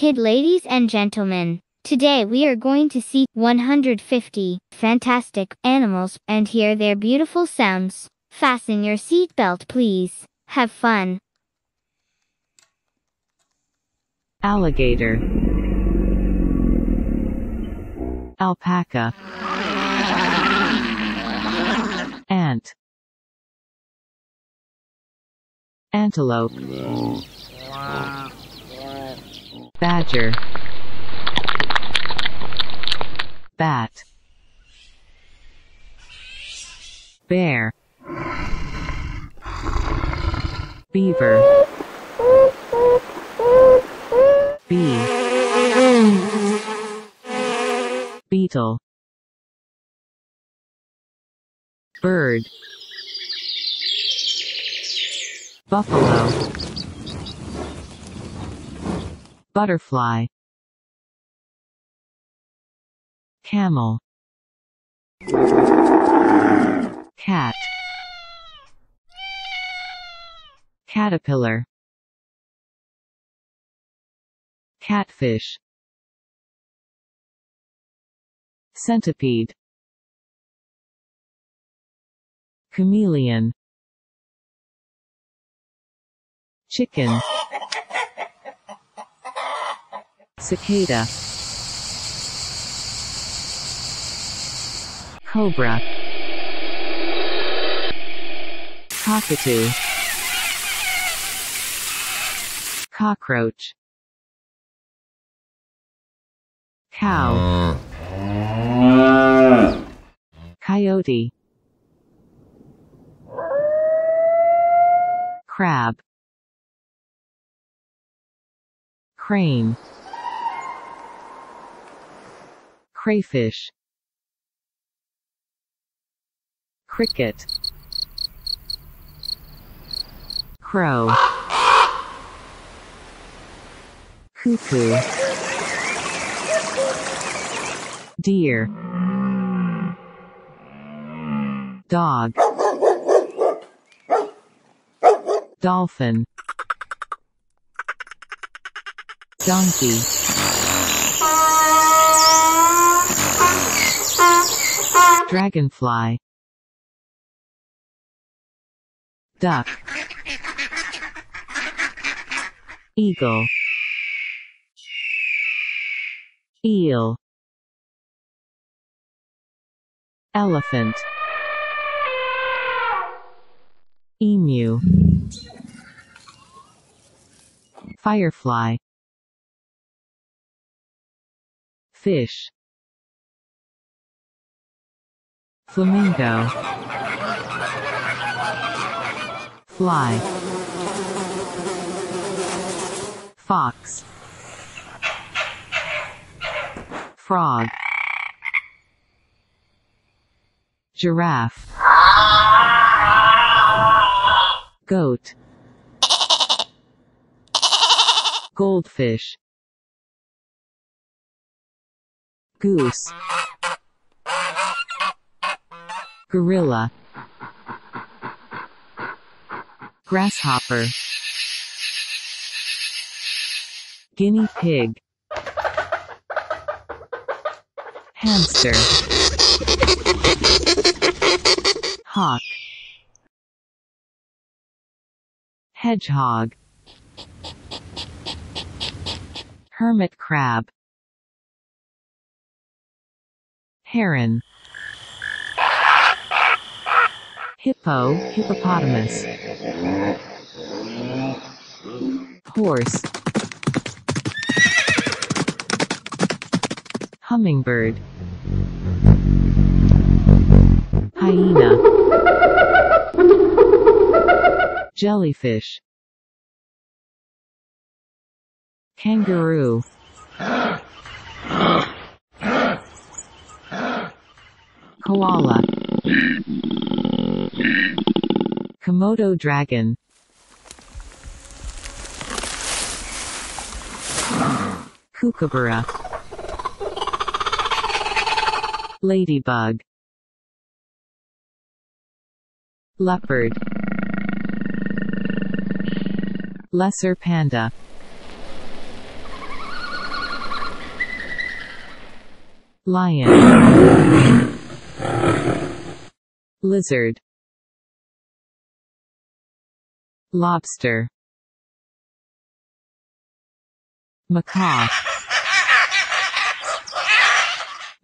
kid ladies and gentlemen. Today we are going to see 150 fantastic animals and hear their beautiful sounds. Fasten your seatbelt please. Have fun. alligator, alpaca, ant, antelope, badger, bat, bear, beaver, bee, beetle, bird, buffalo, butterfly, camel, cat, caterpillar, catfish, centipede, chameleon, chicken, cicada, cobra, cockatoo, cockroach, cow, coyote, crab, crane, crayfish, cricket, crow, cuckoo, deer, dog, dolphin, donkey, dragonfly, duck, eagle, eel, elephant, emu, firefly, fish, flamingo, fly, fox, frog, giraffe, goat, goldfish, goose, gorilla, grasshopper, guinea pig, hamster, hawk, hedgehog, hermit crab, heron, hippo, hippopotamus, horse, hummingbird, hyena, jellyfish, kangaroo, koala, Komodo dragon, kookaburra, ladybug, leopard, lesser panda, Lion. Lizard. Lobster. Macaw.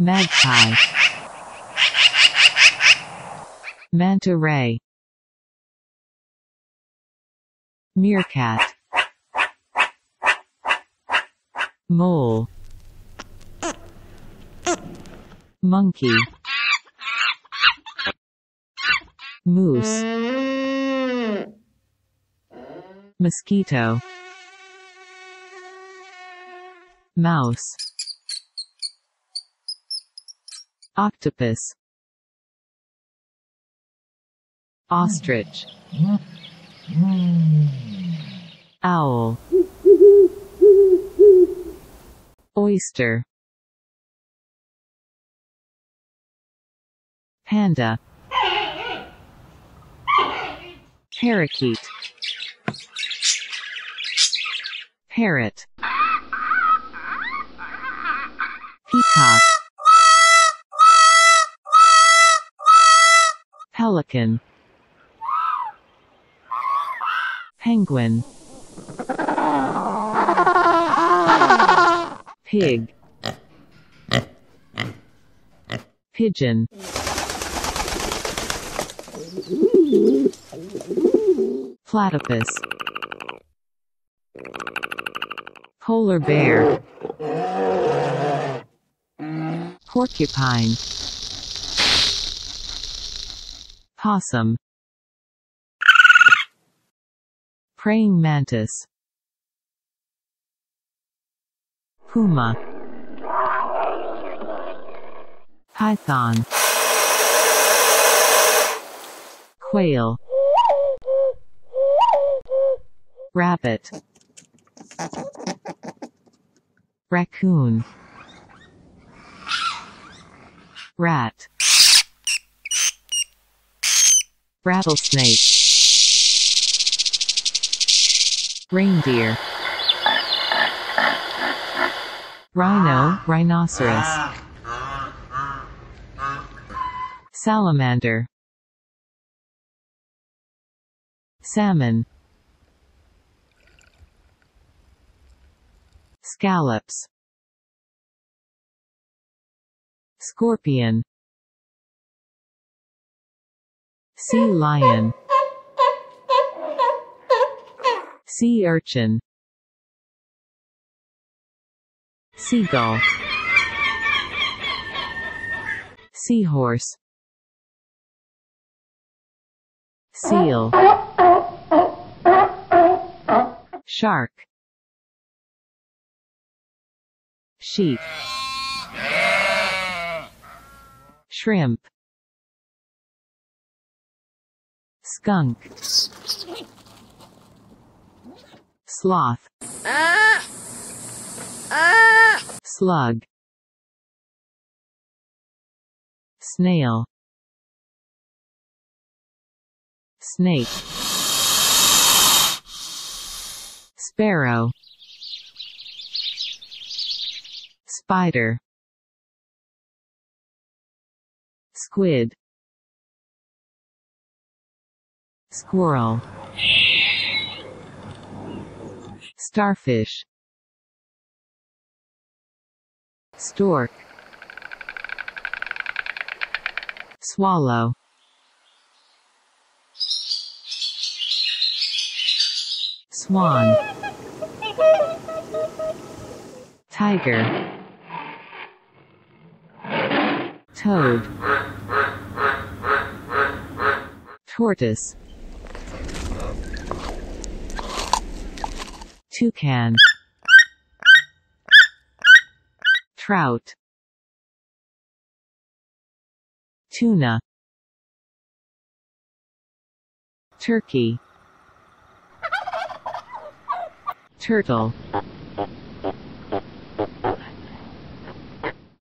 Magpie. Manta ray. Meerkat. Mole. Monkey. Moose. Mosquito. Mouse. Octopus. Ostrich. Owl. Oyster. Panda. Parakeet. Parrot. Peacock. Pelican. Penguin. Pig. Pigeon. Platypus. Polar bear. Porcupine. Possum. Praying mantis. Puma. Python. Quail. Rabbit. Raccoon. Rat. Rattlesnake. Reindeer. Rhino, rhinoceros. Salamander. Salmon. Scallops. Scorpion. Sea lion. Sea urchin. Seagull. Seahorse. Seal. Shark. Sheep. Shrimp. Skunk. Sloth. Slug. Snail. Snake. Sparrow. Spider. Squid. Squirrel. Starfish. Stork. Swallow. Swan. Tiger. Toad. Tortoise. Toucan. Trout. Tuna. Turkey. Turtle.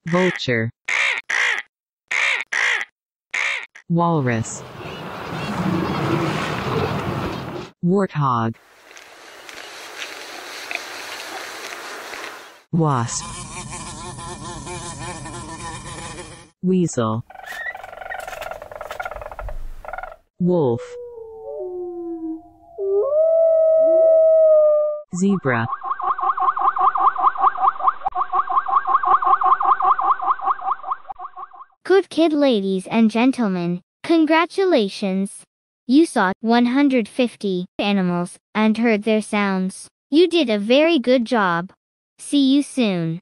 Vulture. Walrus. Warthog. Wasp. Weasel. Wolf. Zebra. Good kid ladies and gentlemen, congratulations! You saw 150 animals and heard their sounds. You did a very good job. See you soon.